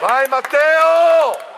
Vai Matteo!